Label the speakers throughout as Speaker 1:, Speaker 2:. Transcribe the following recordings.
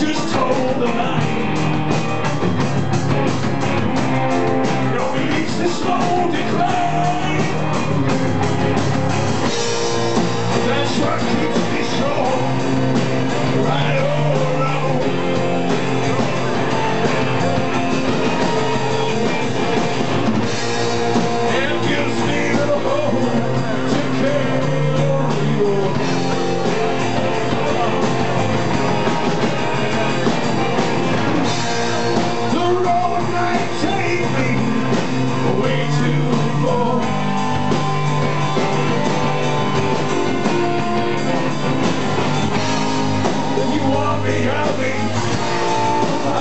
Speaker 1: just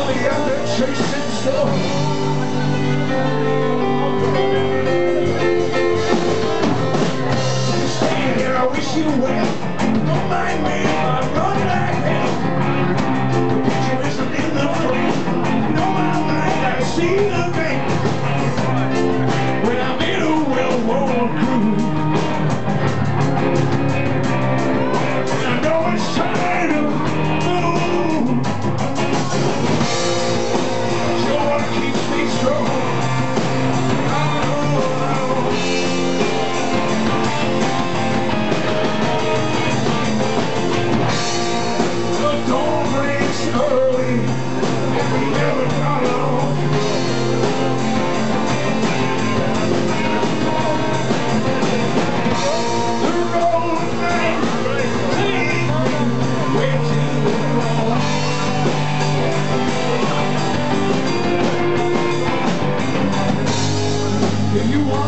Speaker 1: me out there. Stand here, I wish you well. Don't mind me.